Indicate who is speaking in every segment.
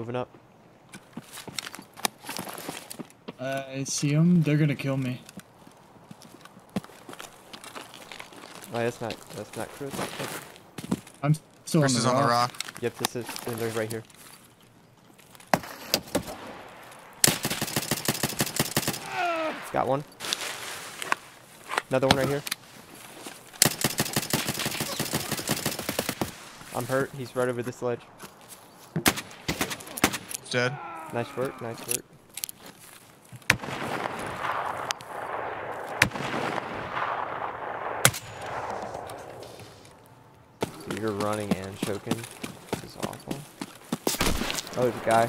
Speaker 1: Moving up.
Speaker 2: I see them. They're gonna kill me.
Speaker 1: Oh, that's not that's not Chris.
Speaker 2: I'm still
Speaker 3: Chris
Speaker 2: on
Speaker 3: is
Speaker 2: the
Speaker 3: on the
Speaker 2: rock.
Speaker 3: rock.
Speaker 1: Yep, this is they're right here. It's got one. Another one right here. I'm hurt. He's right over this ledge.
Speaker 3: Dead.
Speaker 1: Nice work. Nice work. So you're running and choking. This is awful. Oh, there's a guy.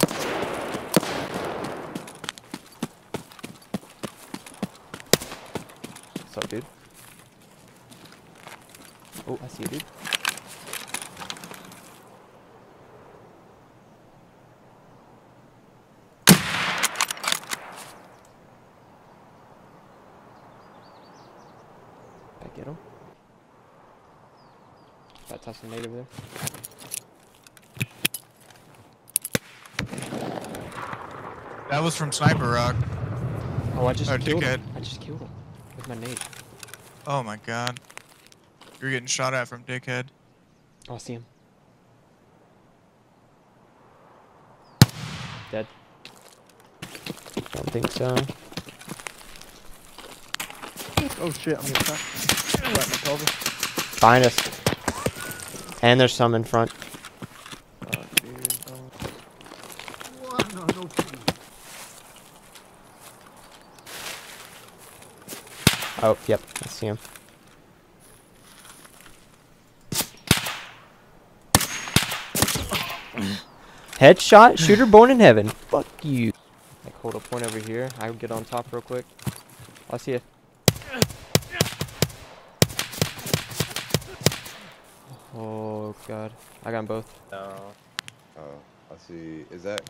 Speaker 1: What's up, dude? Oh, I see you, dude. Did I get him? That toss a nade over there.
Speaker 3: That was from Sniper Rock.
Speaker 1: Oh, I just
Speaker 3: Oh,
Speaker 1: killed him.
Speaker 3: dickhead.
Speaker 1: I just killed him with my nade.
Speaker 3: Oh my god. You're getting shot at from Dickhead.
Speaker 1: Oh, I see him. Dead. Don't think so.
Speaker 4: Oh shit, I'm gonna shot. Right in pelvis.
Speaker 1: Find us. And there's some in front.
Speaker 4: Oh, dude. Oh. No, no.
Speaker 1: Oh, yep, I see him. Headshot, shooter born in heaven. Fuck you. Like hold a point over here. I will get on top real quick. I'll see you. Oh god, I got 'em both.
Speaker 5: No.
Speaker 6: Oh, I see. Is that?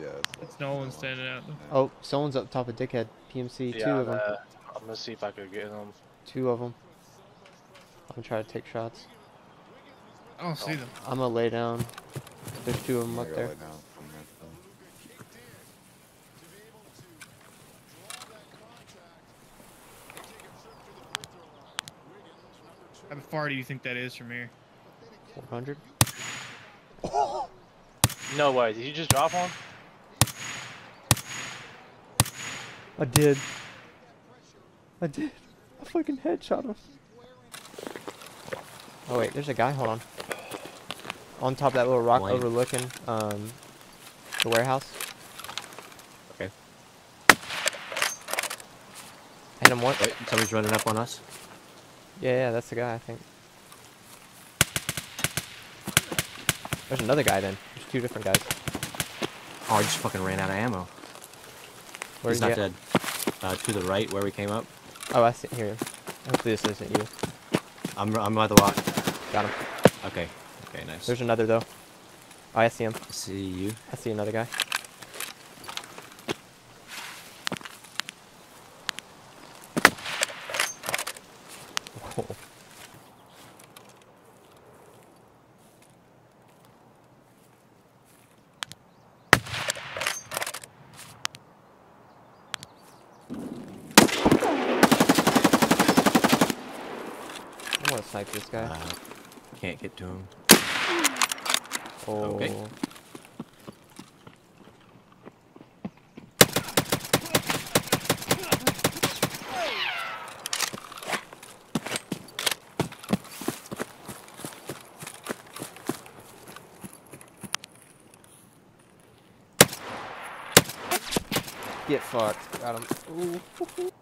Speaker 6: Yeah.
Speaker 2: It's no one standing out. there.
Speaker 1: Oh, someone's up top of Dickhead. PMC,
Speaker 5: Yeah,
Speaker 1: two of them.
Speaker 5: uh, I'm gonna see if I could get them.
Speaker 1: Two of them. I'm gonna try to take shots.
Speaker 2: I don't see them.
Speaker 1: I'm gonna lay down. There's two of them
Speaker 6: I
Speaker 1: up there.
Speaker 6: lay down from that, though.
Speaker 2: How far do you think that is from here?
Speaker 1: 400.
Speaker 5: No way. Did you just drop one?
Speaker 1: I did. I did. I fucking headshot him. Oh wait, there's a guy. Hold on. On top of that little rock
Speaker 7: White.
Speaker 1: overlooking um the warehouse.
Speaker 7: Okay.
Speaker 1: Hit him once.
Speaker 7: Wait, somebody's running up on us.
Speaker 1: Yeah, yeah, that's the guy. I think. There's another guy then. There's two different guys.
Speaker 7: Oh, I just fucking ran out of ammo.
Speaker 1: Where's
Speaker 7: He's not dead. Uh, to the right where we came up.
Speaker 1: Oh, I see here. Hopefully this isn't you.
Speaker 7: I'm I'm by the rock.
Speaker 1: Got him.
Speaker 7: Okay. Okay, nice.
Speaker 1: There's another though. Oh, I see him.
Speaker 7: I see you.
Speaker 1: I see another guy. Snipe this guy.
Speaker 7: Uh, can't get to him.
Speaker 1: oh.
Speaker 7: okay.
Speaker 1: Get fucked. Got him. Ooh.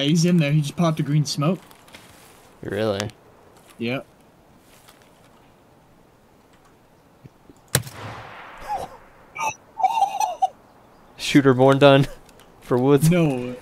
Speaker 2: Yeah, he's in there. He just popped a green smoke.
Speaker 1: Really?
Speaker 2: Yep.
Speaker 1: Shooter born done for woods.
Speaker 2: No.